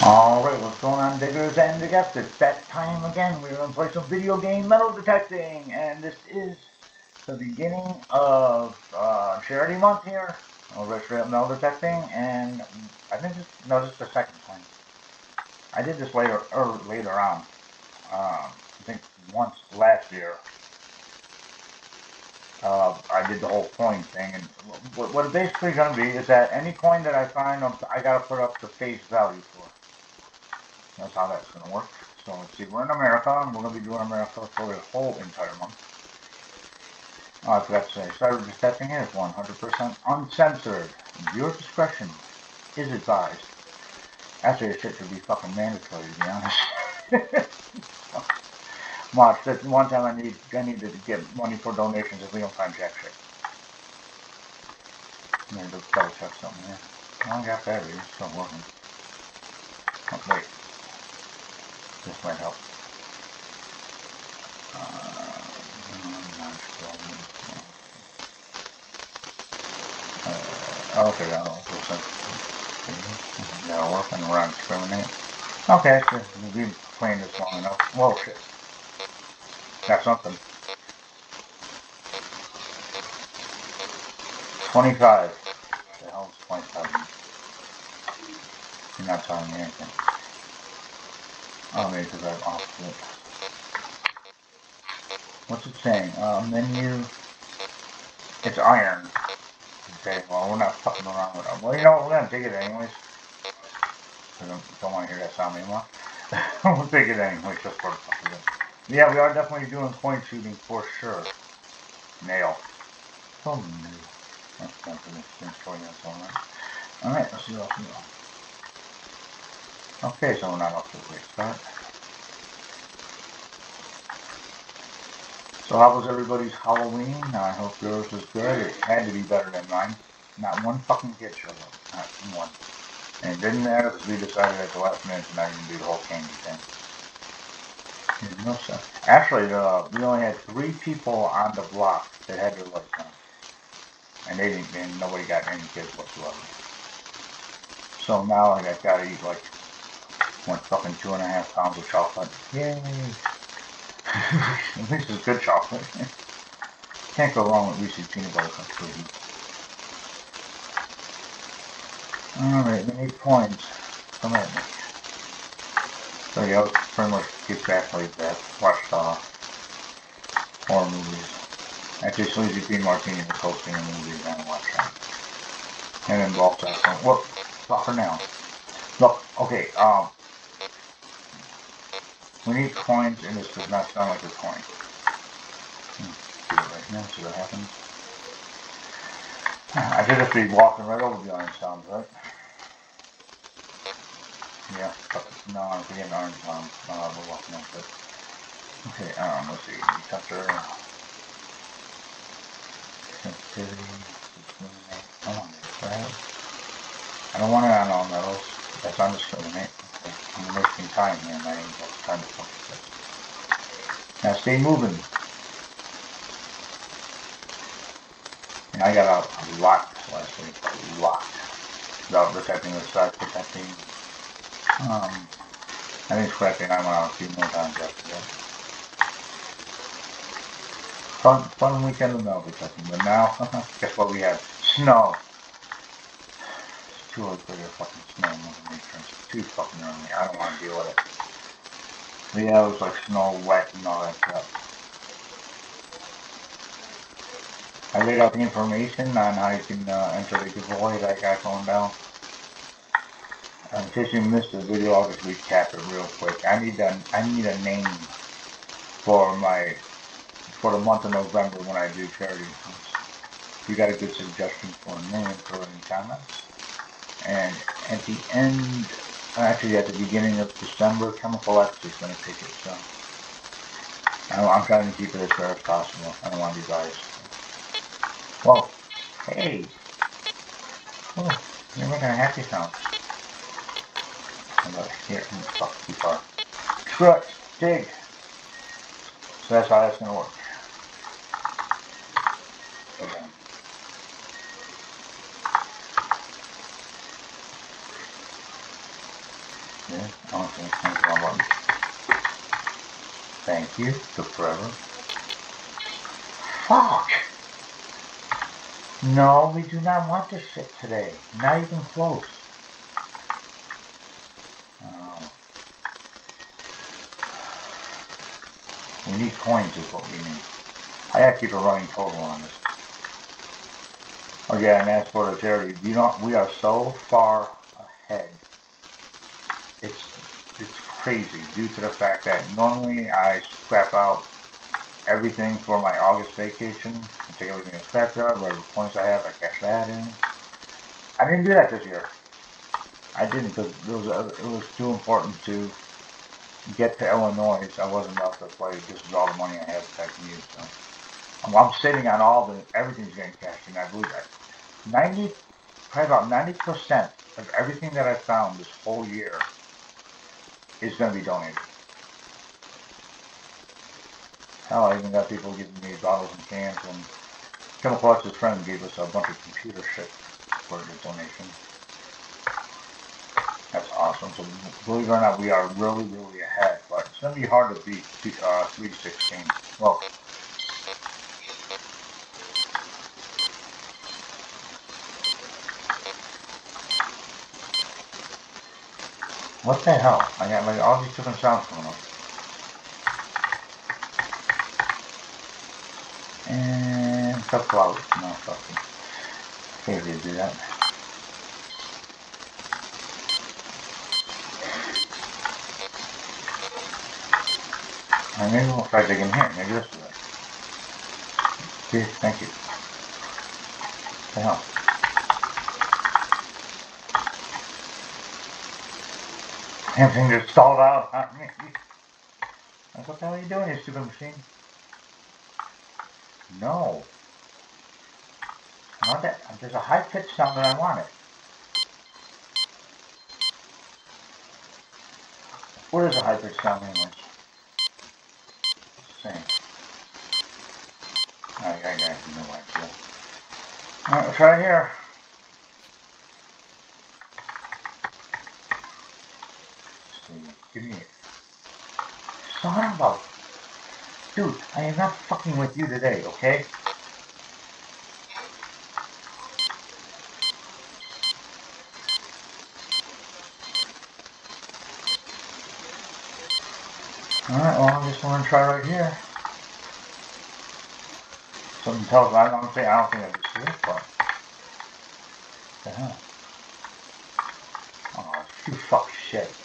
Alright, what's going on, diggers and diggers? It's that time again. We're going to play some video game metal detecting, and this is the beginning of uh, charity month here. Over straight metal detecting, and I think this, no, this is the second time. I did this later, or later on. Um, I think once last year. Uh, I did the whole coin thing, and what, what it's basically going to be is that any coin that I find, I got to put up the face value for. That's how that's going to work. So let's see, we're in America, and we're going to be doing America for the whole entire month. Oh, I forgot to say, cyber detecting is 100% uncensored. Viewer discretion is advised. Actually, this shit should be fucking mandatory, to be honest. Watch, that one time I need I need to get money for donations if we don't find jack shit. Maybe double check something here. I got batteries, it's still working. Oh, wait. This might help. Uh, okay, that'll. That'll work and we're on discriminate. Okay, we've been playing this long enough. Whoa, shit. Got something. 25. The hell is 25? You're not telling me anything. Oh, maybe because I've off it. What's it saying? Uh, menu. It's iron. Okay, well, we're not fucking around with it. Well, you know what? We're to take it anyways. I don't, don't want to hear that sound anymore. we'll take it anyways, just for the fuck of it. Yeah, we are definitely doing coin shooting for sure. Nail. Oh, no. That's not for this thing, alright. Alright, let's see what else we got. Okay, so we're not off to a great start. So how was everybody's Halloween? I hope yours was good. It had to be better than mine. Not one fucking kid showed up. Not one. And it didn't matter because we decided at the last minute to not even do the whole candy thing. No sense. Actually, uh, we only had three people on the block that had their lights on. And they didn't, and nobody got any kids whatsoever. So now I gotta eat like Went fucking two and a half pounds of chocolate. Yay! this is good chocolate. Can't go wrong with Reese's peanut butter cups, Alright, we need points. Come at me. So yeah, pretty much get back like that. Watch uh, horror movies. Actually, Sleazy P. Martini was hosting a movie and watch that. And then Rolf Jackson. What? Stop for now. Look, okay, um, we need coins, and this does not sound like a coin. See it right now, see what happens. I should just be walking right over the orange sounds, right? Yeah, no, I'm getting orange sounds. No, we're walking up it. Okay, um, let's see. Detector. Sensitivity. Want it, I don't want it on all metals. That's on discriminate. I'm wasting time here, man. I'm Now stay moving. And I got out a lot last week. A lot. Without protecting the side, protecting. Um, I think scrapping I went out a few more times after that. Fun, fun weekend of detecting, but now, guess what we have? Snow It's too early for your fucking snow moving entrance. Too fucking early. I don't want to deal with it. Yeah, it was like snow, wet, and all that stuff. I laid out the information on how you can uh, enter the giveaway that I got down. in case you missed the video, I'll just recap it real quick. I need a, I need a name for my for the month of November when I do charity. If you got a good suggestion for a name, throw it in comments and at the end, actually at the beginning of December, Chemical X is going to take it, so I'm trying to keep it as fair as possible. I don't want to be biased. Whoa, hey, oh, you're making a happy sound. How about here? Fuck, too far. It, dig. So that's how that's going to work. Thank you, button. Thank you, took forever. Fuck! No, we do not want this shit today. Not even close. Oh. We need coins is what we need. I have to keep a running total on this. Oh and as for the charity, you know, we are so far ahead. Crazy due to the fact that normally I scrap out everything for my August vacation. I take everything in scrapyard, whatever points I have, I cash that in. I didn't do that this year. I didn't because it was, too important to get to Illinois. I wasn't about to play. This is all the money I have that I can. So I'm, I'm sitting on all the everything's getting cashed in. I believe that 90, probably about 90 percent of everything that I found this whole year is going to be donated. Hell, I even got people giving me bottles and cans, and Arts' friend gave us a bunch of computer shit for the donation. That's awesome. So believe it or not, we are really, really ahead, but it's going to be hard to beat uh, 316. Well, what the hell? I got like all these different sounds coming up. And the cloud. No, fucking. Okay, we do that. And maybe we'll try digging here. Maybe this is way. Okay, thank you. What The hell? Everything just stalled out on me. What the hell are you doing, you stupid machine? No. Not that. There's a high pitched sound that I want it. What is a high pitched sound anyway? Same. Oh, I, I got no idea. Alright, we'll try here. Let's see. Give me it. Of a Dude, I am not fucking with you today, okay? Alright, well, I just to try right here. Something tells me, I don't think, I don't think I can see it, but... What the hell? Oh, you fuck shit.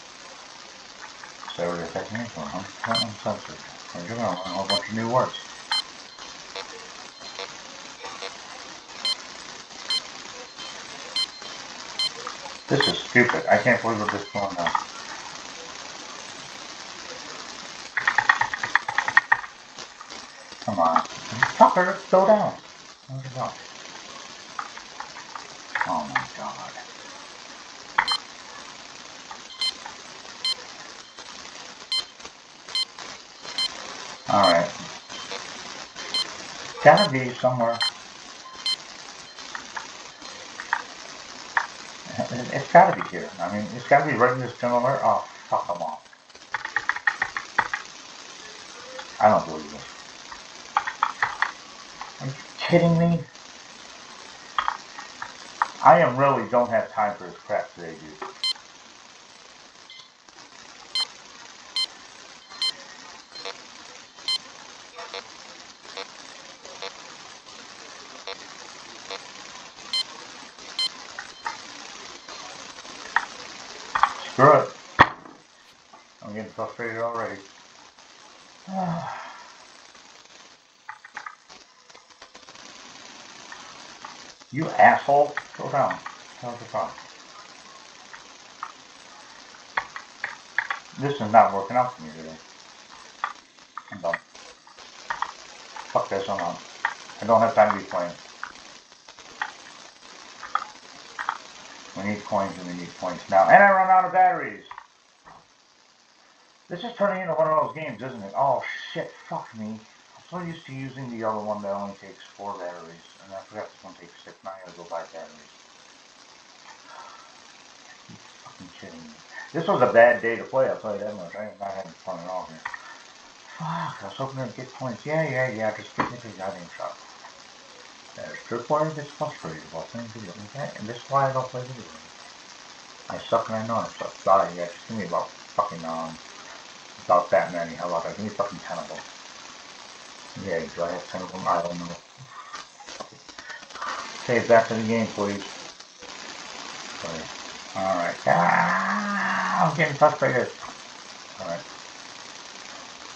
So, where the heck came from, huh? That one's censored. We're gonna a whole bunch of new words. This is stupid. I can't believe we're just going now. Come on. Fucker, go down. Oh my god. Alright. Gotta be somewhere. It's gotta be here. I mean, it's gotta be right in this alert. Oh, fuck them off. I don't believe it. Are you kidding me? I am really don't have time for this crap today, dude. Screw it. I'm getting frustrated already. you asshole. Go down. How's the problem? This is not working out for me today. I'm done. Fuck this, I'm on. I don't have time to be playing. We need coins and we need points now. And I run out of batteries. This is turning into one of those games, isn't it? Oh shit, fuck me. I'm so used to using the other one that only takes four batteries. And I forgot this one takes six. Now I gotta go buy batteries. You fucking kidding me. This was a bad day to play, I'll tell you that much. I am not having fun at all here. Fuck, I was hoping to get points. Yeah, yeah, yeah, just get me the goddamn shot. There's tripwire gets frustrated while playing video games. And this is why I don't play video games. I suck and I know I suck. God, yeah, just give me about fucking, um, about that many. How about that? Give me fucking 10 of them. Yeah, do I have 10 of them? I don't know. Save that to the game, please. Alright. Ah, I'm getting frustrated. Alright.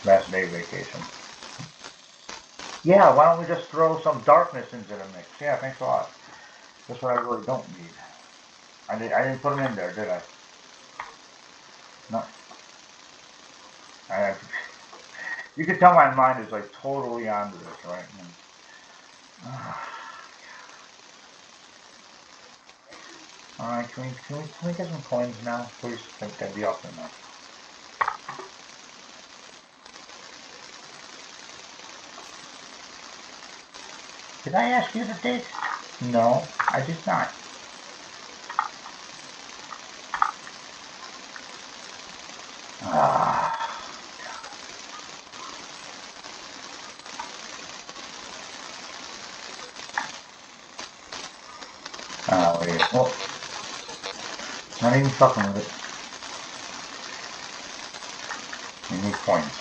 Last day vacation. Yeah, why don't we just throw some darkness into the mix? Yeah, thanks a lot. That's what I really don't need. I, did, I didn't put them in there, did I? No. I, you can tell my mind is like totally onto this, right? And, uh, Alright, can we, can we, can we get some coins now? Please, that'd be awesome now. Did I ask you to dig? No, I did not. Ah. Oh. Not even fucking with it. We need points.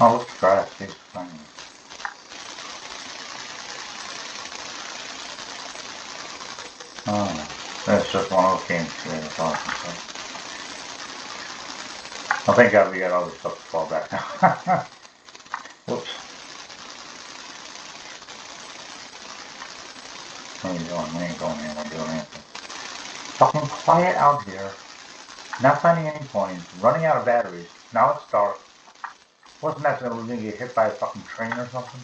Oh, let's try it. See if Oh, that's just one of those games today, that's I say. Oh, thank God we got all this stuff to fall back now. Doing? We ain't going anywhere doing anything. Fucking quiet out here. Not finding any coins. Running out of batteries. Now it's dark. Wasn't that gonna, we gonna get hit by a fucking train or something?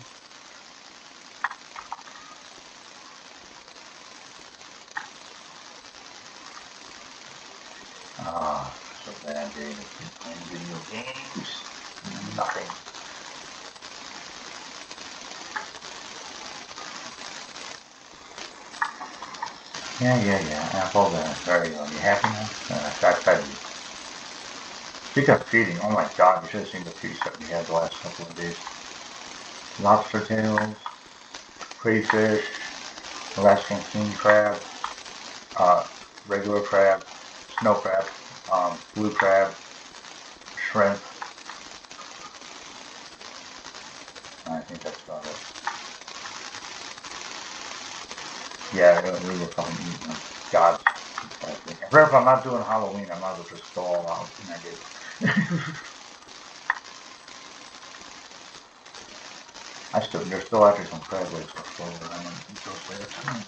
Ah, so bad keep playing video games. Nothing. Yeah, yeah, yeah. Apple there. There you go. You happy now? Uh, fed you. Speaking of feeding, oh my god, you should have seen the feast that we had the last couple of days. Lobster tails, crayfish, Alaskan king crab, uh, regular crab, snow crab, um, blue crab, shrimp. I think that's about it. Yeah, we were fucking them. God. If I'm not doing Halloween, I might as well just go all out. And I did. I still, there's still actually some crab legs left over. I'm gonna eat those later tonight.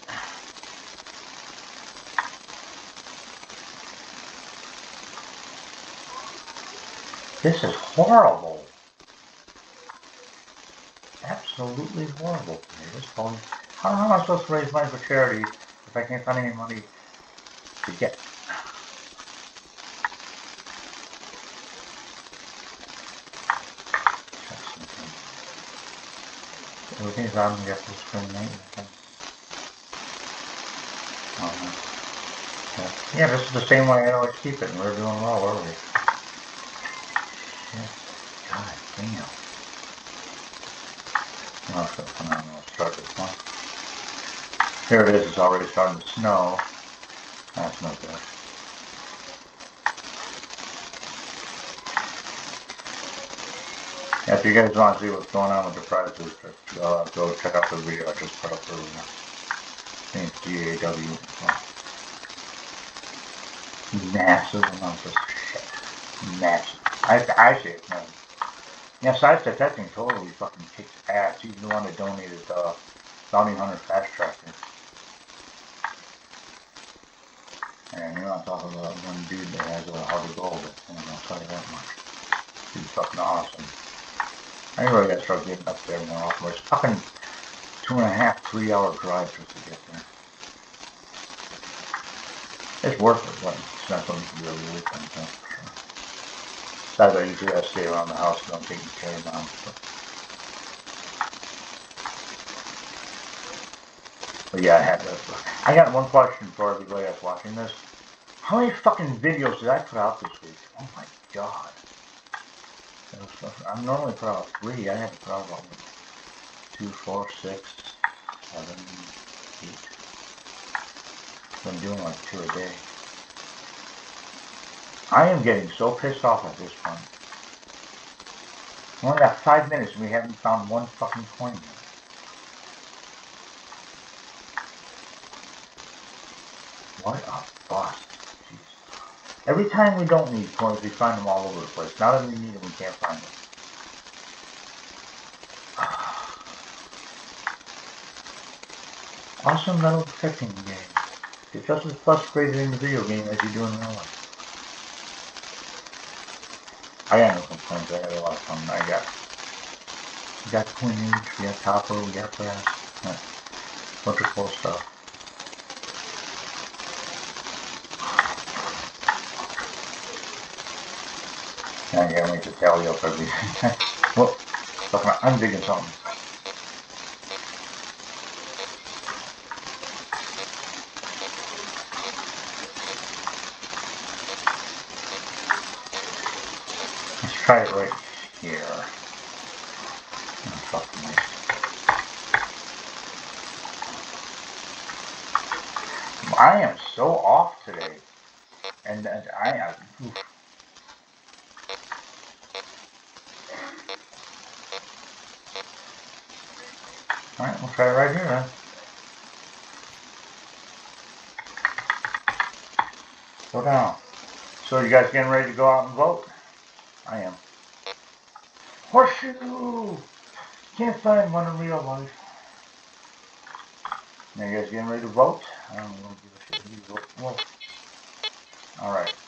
This is horrible. Absolutely horrible. This phone. How, am I supposed to raise money for charity if I can't find any money to get? Everything's on the Apple screen, right? Oh, yeah, this is the same way I always keep it, and we're doing well, are we? God damn. Oh, so phenomenal. Let's start this one. Here it is, it's already starting to snow. That's no good. Yeah, if you guys want to see what's going on with the prizes, just uh, go check out the video I just put up earlier. I think GAW. Massive amounts of shit. Massive. I, I say it. Yeah, size detecting totally fucking kicks ass. He's the one that donated the uh, Bounty Hunter Fast Tracker. And you're not talking about one dude that has a of gold, and I'll tell you that much. He's fucking awesome. I really gotta start getting up there more often. It's fucking two and a half, three hour drive just to get there. It's worth it, but it's not something can really really think of. Besides, I usually gotta stay around the house and don't take care of them. So. But yeah, I had to. I got one question for everybody that's watching this. How many fucking videos did I put out this week? Oh my god. I'm normally put out three. I had to put out about two, four, six, seven, eight. I'm doing like two a day. I am getting so pissed off at this point. We only got five minutes and we haven't found one fucking coin yet. What a bust. Every time we don't need coins, we find them all over the place. Now that we need them, we can't find them. Awesome metal detecting game. You're just as frustrated in the video game as you do in real life. I got no complaints. I had a lot of fun. I got we got coinage, we got copper, we got brass, bunch of cool stuff. Now you make the tally up everything. well, I'm digging something. try it right here. Oh, I am so off today. And, and I am. Oof. Alright, we'll try it right here then. Go down. So you guys getting ready to go out and vote? I am. Horseshoe! Can't find one in real life. Now you guys getting ready to vote? I don't know shit. You vote. Alright. Focus.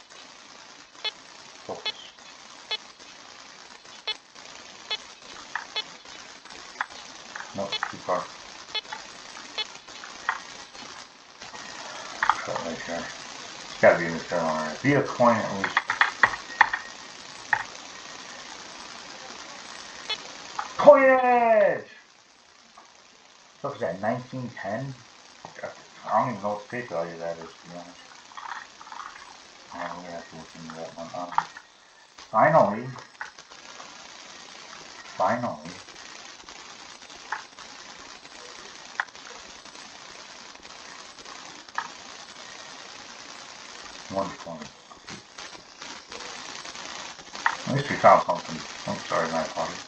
Far. right here. It's gotta be in the center, alright. Be a coin at least. Coinage! What was that, 1910? I don't even know what space value that is, to be honest. I don't have to look into that one. Finally, finally, one twenty. At least we found something. Oh, sorry, my apologies.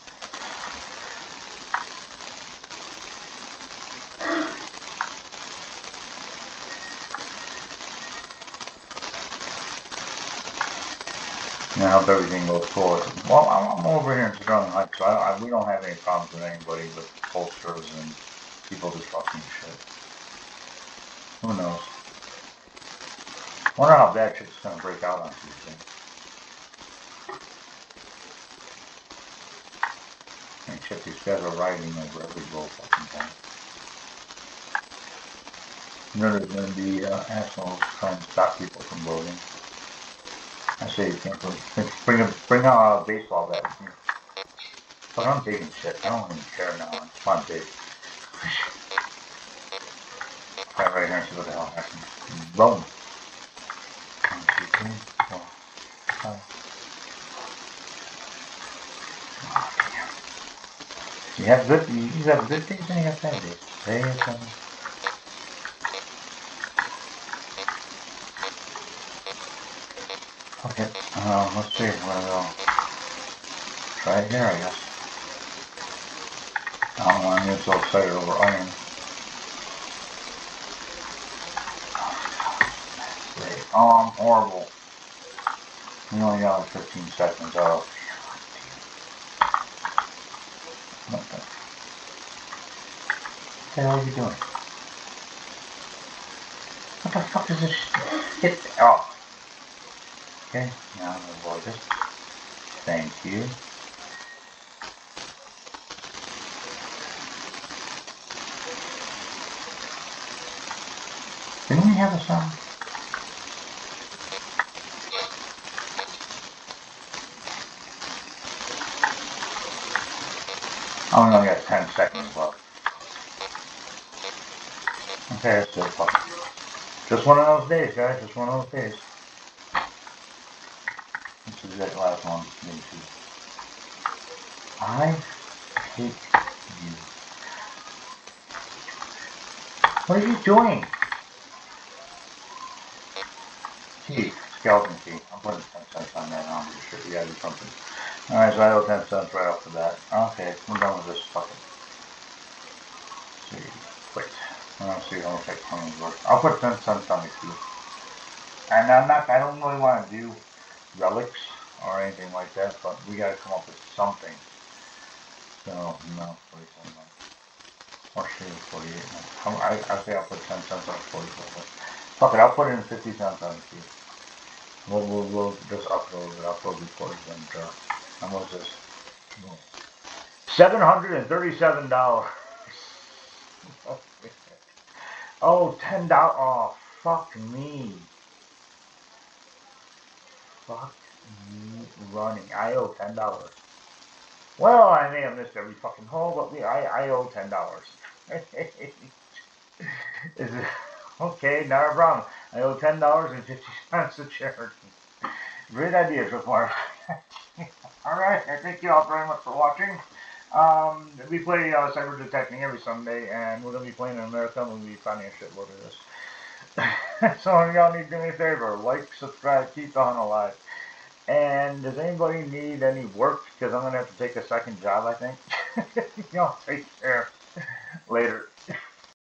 and I hope everything goes forward. Well, I'm, I'm over here in Sterling Heights, so I, I, we don't have any problems with anybody with pollsters and people just disrupting shit. Wonder how bad shit's gonna break out on Tuesday. And shit, these guys are riding over every little fucking. You know there's gonna be uh, assholes trying to stop people from voting. I say you can't bring, bring a bring a baseball bat. But I'm digging shit. I don't even care now. It's fun, big. Got right here see what the hell happens. Boom. One, two, three, four, five. You have good, you have good days and you have bad days. They have Okay, uh, let's see, we'll try it here, I guess. I don't want to get so excited over iron. Oh, I'm horrible. We only got 15 seconds out. What the, what the are you doing? What the fuck is this shit? Oh. Okay, now I'm gonna avoid it. Thank you. Didn't we have a song? Oh, I only got 10 seconds left. Okay, that's still fun. Just one of those days, guys. Just one of those days. This is the last one. maybe. I hate you. What are you doing? Key. Skeleton key. I'm putting 10 cents on that. I'm sure you gotta do something. Alright, so I owe 10 cents right off the bat. Okay, I'm done with this fucking. see. Wait. Don't see how much I can work. I'll put 10 cents on the key. And I'm not, I don't really want to do relics or anything like that, but we gotta come up with something. So, no, 47 months. Or shoot, 48 months. I, I say I'll put 10 cents on 44. Fuck it, I'll put in 50 cents on it key. We'll, we'll, we'll just upload it, upload before and, uh, how much is this? $737. Oh, $10. Oh, fuck me. Fuck me running. I owe $10. Well, I may have missed every fucking hole, but we, I, I owe $10. is it, okay, not a problem. I owe $10.50 to charity. Great idea so far. Alright, I thank you all very much for watching. Um, we play uh, Cyber Detecting every Sunday, and we're going to be playing in America, we'll be finding a shitload of this. so y'all need to do me a favor, like, subscribe, keep the hunt alive. And does anybody need any work? Because I'm going to have to take a second job, I think. y'all take care. Later.